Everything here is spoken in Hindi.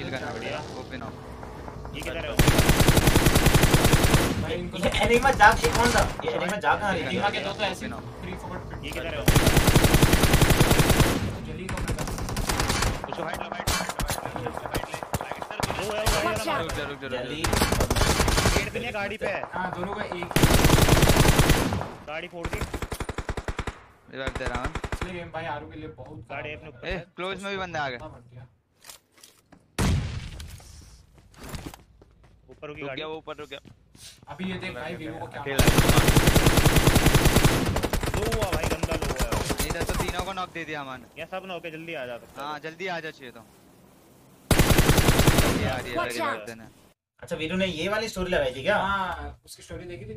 किल करना बढ़िया ओपन ऑफ़ ये किधर है? भाई इनको ये एनिमा जाग ये कौन था? ये एनिमा जाग कहाँ एनिमा रही के दो तो ऐसे Open up. फ्री फोकट ये किधर है? जल्दी को पास उसको लो फाइट लो है? वाला रुक जा रुक जा रुक जल्दी जा। गेट पे नहीं है, गाड़ी पे? है हाँ दोनों का एक। गाड़ी फोड़ दी। रिवाइव दे रहा हूँ इसलिए गेम भाई आरू के लिए बहुत गाड़ी अपने ऊपर ए है। क्लोज में भी बंदा आ गया बन गया ऊपर होगी रुक गाड़ी। गया वो ऊपर रुक गया। अभी ये देख भाई वीवो को क्या दो है। हुआ भाई गंदा लो हुआ है। इधर तो तीनों को नॉक दे दिया मान ये सब नॉक है जल्दी आ जा सकता हाँ। जल्दी आ जा चाहिए तो। अच्छा वीरू ने ये वाली स्टोरी लगाई थी क्या? हाँ उसकी स्टोरी देखी थी